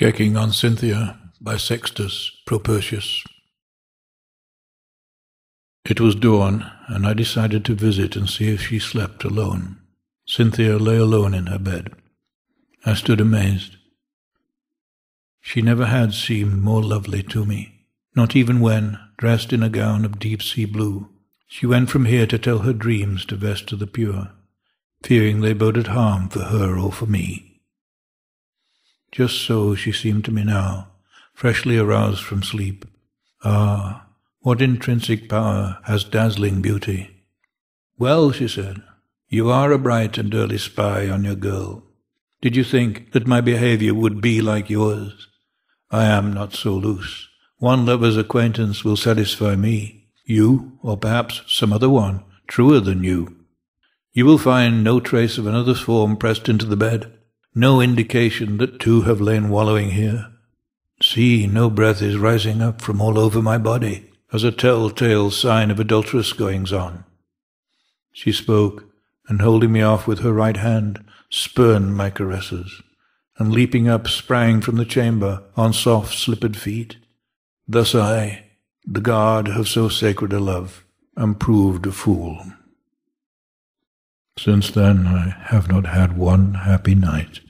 Checking on Cynthia by Sextus Propertius. It was dawn, and I decided to visit and see if she slept alone. Cynthia lay alone in her bed. I stood amazed. She never had seemed more lovely to me, not even when, dressed in a gown of deep sea blue, she went from here to tell her dreams to Vesta the Pure, fearing they boded harm for her or for me. Just so she seemed to me now, freshly aroused from sleep. Ah, what intrinsic power has dazzling beauty! Well, she said, you are a bright and early spy on your girl. Did you think that my behavior would be like yours? I am not so loose. One lover's acquaintance will satisfy me. You, or perhaps some other one, truer than you. You will find no trace of another's form pressed into the bed no indication that two have lain wallowing here. See, no breath is rising up from all over my body, as a telltale sign of adulterous goings on. She spoke, and holding me off with her right hand, spurned my caresses, and leaping up sprang from the chamber on soft slippered feet. Thus I, the guard of so sacred a love, am proved a fool. Since then I have not had one happy night.